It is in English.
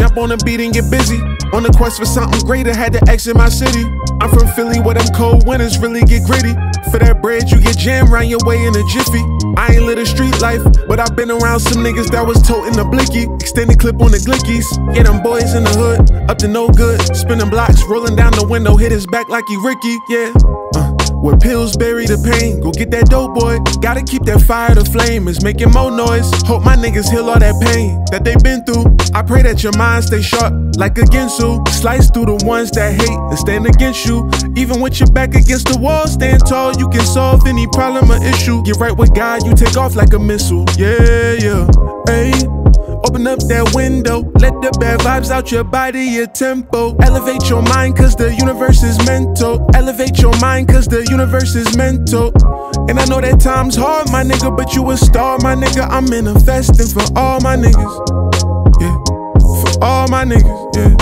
Jump on the beat and get busy. On the quest for something greater, had to exit my city. I'm from Philly where them cold winters really get gritty. For that bread, you get jammed round your way in a jiffy. I ain't lit a street life, but I've been around some niggas that was toting the blicky. Extended clip on the glickies. Yeah, them boys in the hood, up to no good. Spinning blocks, rolling down the window, hit his back like he Ricky. Yeah. Where pills bury the pain, go get that dope boy. Gotta keep that fire to flame, it's making more noise. Hope my niggas heal all that pain that they been through. I pray that your mind stay sharp like a Ginsu. Slice through the ones that hate and stand against you. Even with your back against the wall, stand tall, you can solve any problem or issue. Get right with God, you take off like a missile. Yeah, yeah. Hey. Up that window, let the bad vibes out your body, your tempo. Elevate your mind, cause the universe is mental. Elevate your mind, cause the universe is mental. And I know that time's hard, my nigga, but you a star, my nigga. I'm manifesting for all my niggas. Yeah, for all my niggas, yeah.